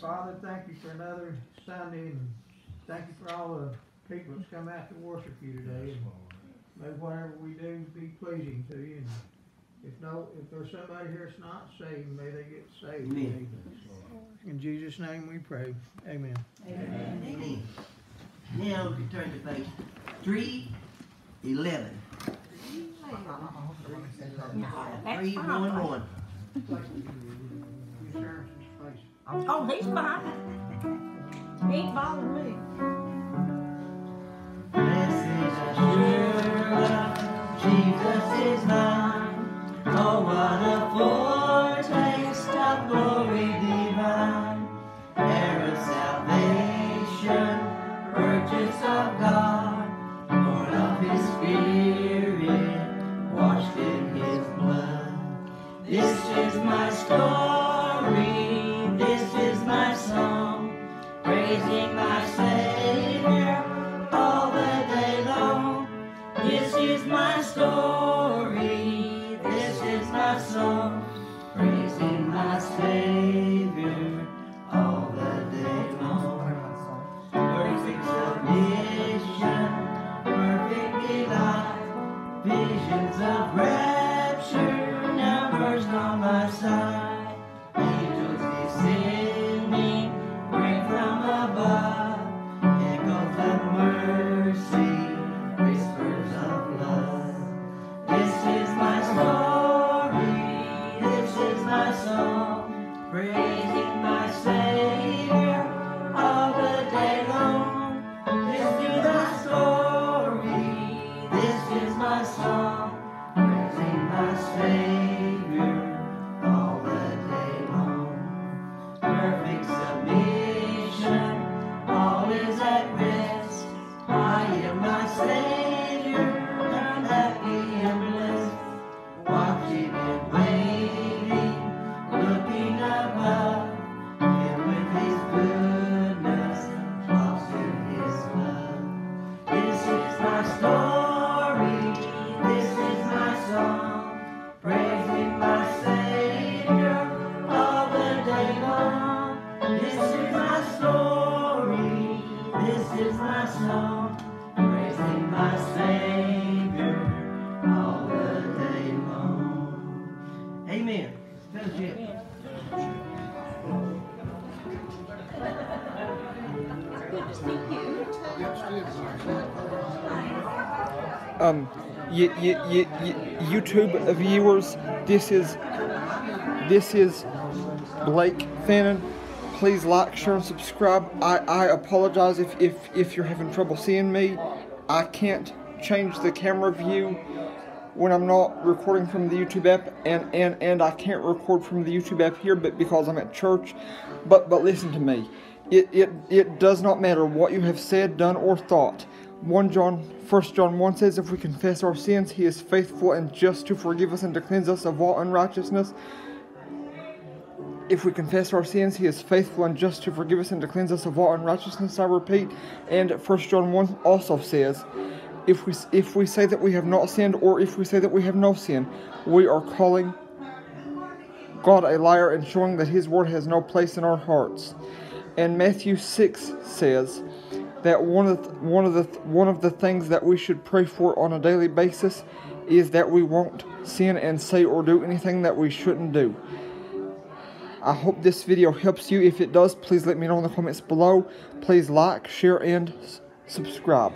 Father, thank you for another Sunday, and thank you for all the people that's come out to worship you today. May whatever we do be pleasing to you. And if no, if there's somebody here that's not saved, may they get saved. Amen. In Jesus' name we pray. Amen. Amen. Amen. Now we turn to page 311. 311. 311. 311. Oh, he's fine. He ain't bothering me. Now on my side. Angels descending, bring from above, echoes of mercy, whispers of love. This is my story, this is my song, praising my Savior is my song, praising my Savior all the day long. Amen. Fellowship. um, y- y- y- y- YouTube viewers, this is this is Blake Fannin. Please like, share, and subscribe. I, I apologize if, if, if you're having trouble seeing me. I can't change the camera view when I'm not recording from the YouTube app, and, and, and I can't record from the YouTube app here, but because I'm at church. But but listen to me. It, it, it does not matter what you have said, done, or thought. 1 John 1 John 1 says, If we confess our sins, he is faithful and just to forgive us and to cleanse us of all unrighteousness. If we confess our sins, he is faithful and just to forgive us and to cleanse us of all unrighteousness, I repeat. And 1 John 1 also says, if we, if we say that we have not sinned, or if we say that we have no sin, we are calling God a liar and showing that his word has no place in our hearts. And Matthew 6 says that one of the, one of the one of the things that we should pray for on a daily basis is that we won't sin and say or do anything that we shouldn't do. I hope this video helps you. If it does, please let me know in the comments below. Please like, share, and subscribe.